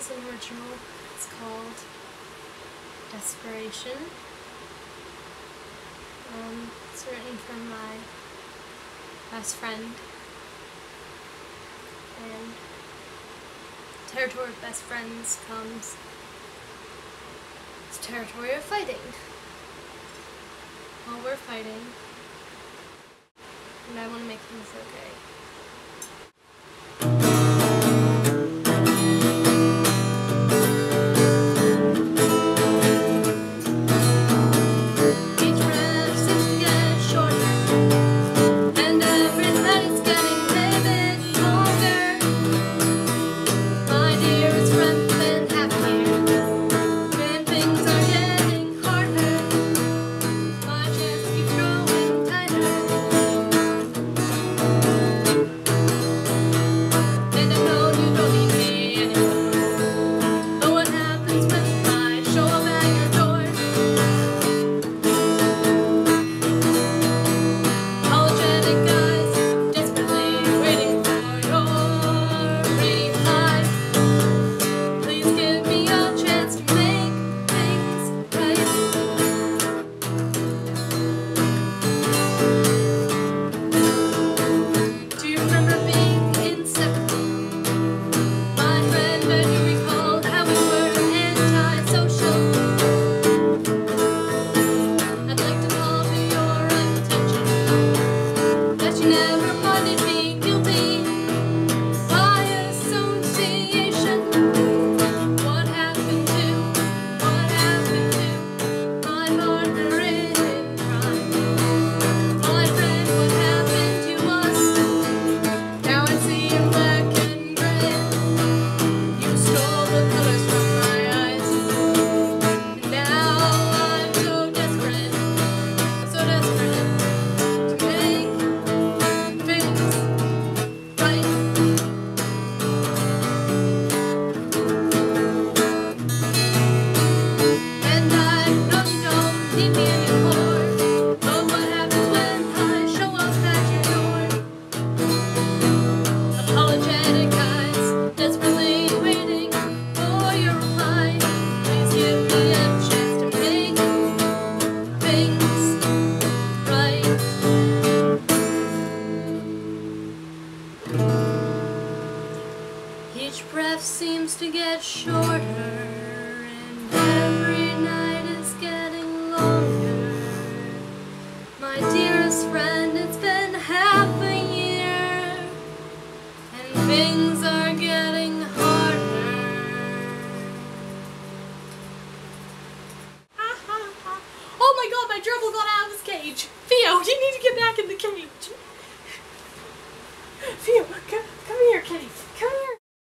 Beatles original. It's called Desperation. Um, it's written from my best friend and territory of best friends comes it's territory of fighting. While we're fighting, and I want to make things okay. Each breath seems to get shorter And every night is getting longer. My dearest friend, it's been half a year And things are getting harder. Oh my god, my gerbil got out of his cage! Theo, you need to get back